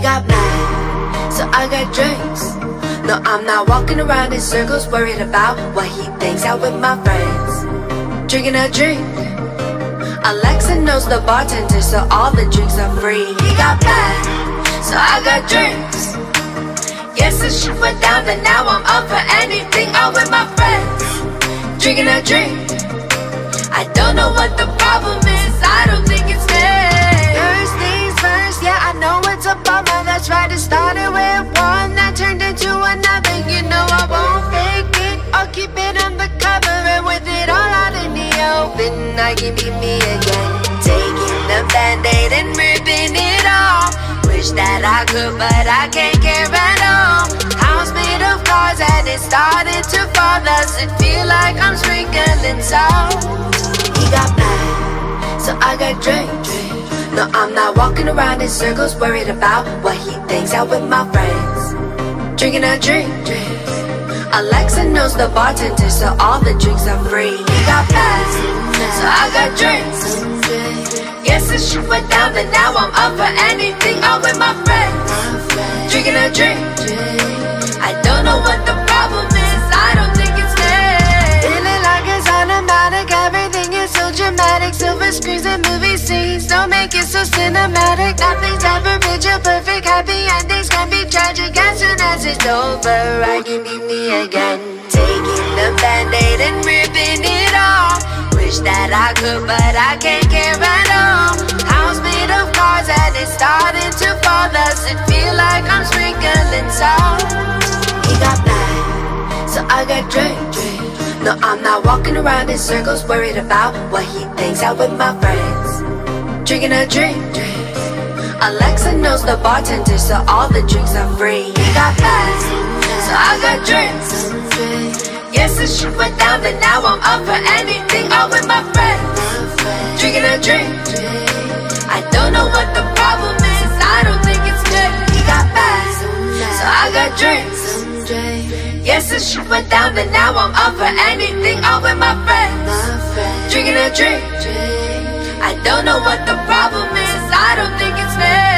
Got bad so I got drinks. No, I'm not walking around in circles worried about what he thinks out with my friends. Drinking a drink. Alexa knows the bartender, so all the drinks are free. He got bad, so I got drinks. Yes, the shit went down, but now I'm up for anything out with my friends. Drinking a drink. I don't know what the bummer. That's right, it with one that turned into another. You know I won't fake it, I'll keep it undercover. And with it all out in the open, I can be me again. Taking the band-aid and ripping it off Wish that I could but I can't at all House made of cards and it started to fall. Does it feel like I'm sprinkling salt? He got mad, so I got drink No, I'm not walking around in circles worried about what he thinks out with my friends. Drinking a drink. Drinks. Alexa knows the bartender, so all the drinks are free. He got mad, so I got drinks. Yes, the shit went down, but now I'm up for anything out with my friends. Drinking a drink. I don't know what the problem is, I don't think it's me Feeling like it's automatic, everything is so dramatic. Silver screens and movie cinematic. Nothing's ever picture perfect, happy endings can be tragic. As soon as it's over, I can be me again. Taking the band-aid and ripping it off Wish that I could but I can't care at all House made of cards and it's starting to fall. Does it feel like I'm sprinkling salt? He got mad, so I got drink, drink No, I'm not walking around in circles worried about what he thinks out with my friends Drinking a drink. Alexa knows the bartender, so all the drinks are free. He got mad, so I got drinks. Yes, the shit went down, but now I'm up for anything out with my friends. Drinking a drink. I don't know what the problem is, I don't think it's good. He got bad, so I got drinks. Yes, the shit went down, but now I'm up know what the problem is. I don't think it's fair.